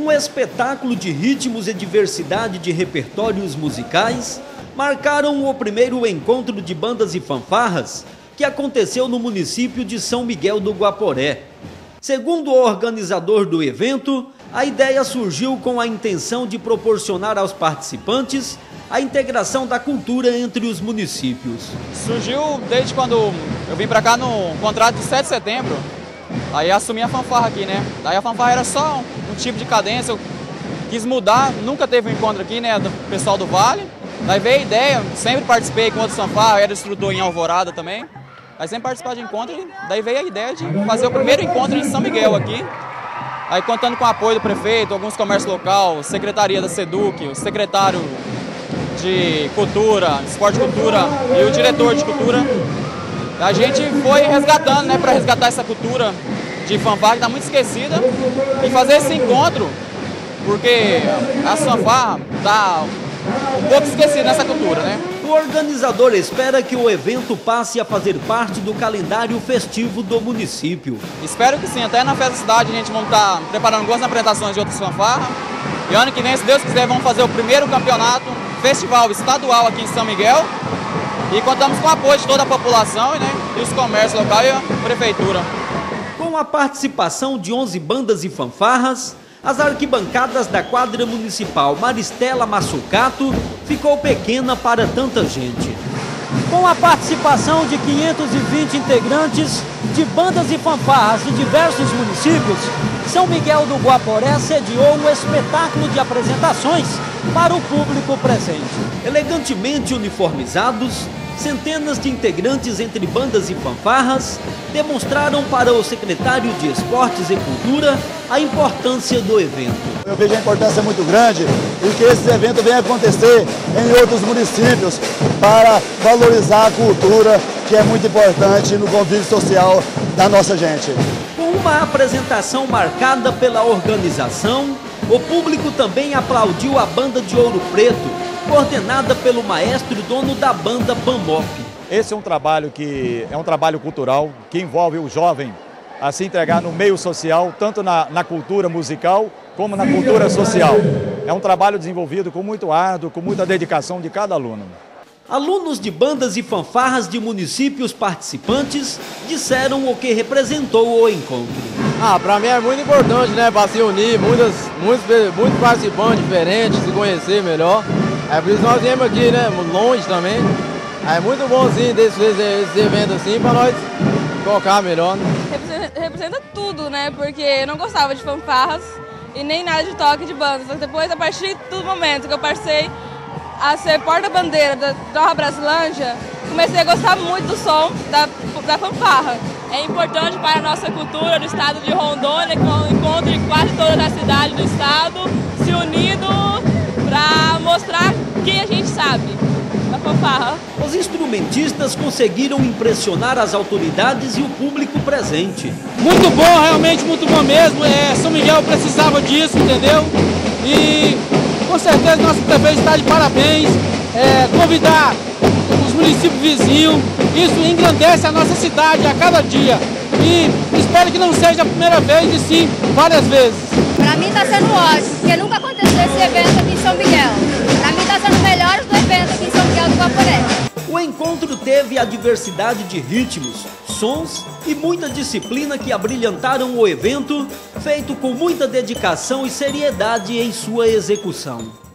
um espetáculo de ritmos e diversidade de repertórios musicais marcaram o primeiro encontro de bandas e fanfarras que aconteceu no município de São Miguel do Guaporé. Segundo o organizador do evento, a ideia surgiu com a intenção de proporcionar aos participantes a integração da cultura entre os municípios. Surgiu desde quando eu vim para cá no contrato de 7 de setembro, aí assumi a fanfarra aqui, né? Daí a fanfarra era só tipo de cadência, eu quis mudar, nunca teve um encontro aqui, né, do pessoal do Vale. Daí veio a ideia, sempre participei com outros fanfarra, era instrutor em Alvorada também. Aí sempre participar de encontro, daí veio a ideia de fazer o primeiro encontro em São Miguel aqui. Aí contando com o apoio do prefeito, alguns comércios local, secretaria da SEDUC, o secretário de Cultura, Esporte e Cultura e o diretor de Cultura. A gente foi resgatando, né, para resgatar essa cultura de fanfarra que está muito esquecida e fazer esse encontro, porque a fanfarra está um pouco esquecida nessa cultura, né? O organizador espera que o evento passe a fazer parte do calendário festivo do município. Espero que sim, até na festa da cidade a gente vai estar tá preparando algumas apresentações de outras fanfarras. E ano que vem, se Deus quiser, vamos fazer o primeiro campeonato festival estadual aqui em São Miguel. E contamos com o apoio de toda a população né, e os comércios locais e a prefeitura. Com a participação de 11 bandas e fanfarras, as arquibancadas da quadra municipal Maristela Massucato ficou pequena para tanta gente. Com a participação de 520 integrantes de bandas e fanfarras de diversos municípios, São Miguel do Guaporé sediou um espetáculo de apresentações para o público presente. Elegantemente uniformizados, centenas de integrantes entre bandas e fanfarras demonstraram para o secretário de Esportes e Cultura a importância do evento. Eu vejo a importância muito grande e que esse evento venha acontecer em outros municípios para valorizar a cultura, que é muito importante no convívio social da nossa gente. Com uma apresentação marcada pela organização, o público também aplaudiu a banda de Ouro Preto, coordenada pelo maestro e dono da banda Bambop. Esse é um trabalho que é um trabalho cultural que envolve o jovem a se entregar no meio social, tanto na, na cultura musical como na cultura social. É um trabalho desenvolvido com muito árduo, com muita dedicação de cada aluno. Alunos de bandas e fanfarras de municípios participantes disseram o que representou o encontro. Ah, para mim é muito importante, né, para se unir, muitas, muitos, muitos participantes diferentes, se conhecer melhor. É por isso nós viemos aqui, né? Longe também. É muito bom sim desse, esse evento assim para nós tocar melhor. Né? Representa, representa, tudo, né? Porque eu não gostava de fanfarras e nem nada de toque de bandas. Mas depois, a partir do momento que eu passei a ser porta-bandeira da Torra Brasilândia, comecei a gostar muito do som da, da fanfarra. É importante para a nossa cultura do estado de Rondônia, que encontro de quase toda a cidade do estado, se unindo fanfarra. Os instrumentistas conseguiram impressionar as autoridades e o público presente. Muito bom, realmente muito bom mesmo. É, São Miguel precisava disso, entendeu? E com certeza nosso prefeito está de parabéns. É, convidar os municípios vizinhos, isso engrandece a nossa cidade a cada dia. E espero que não seja a primeira vez, e sim várias vezes. Para mim está sendo ótimo, porque nunca aconteceu esse evento aqui em São Miguel. Teve a diversidade de ritmos, sons e muita disciplina que abrilhantaram o evento, feito com muita dedicação e seriedade em sua execução.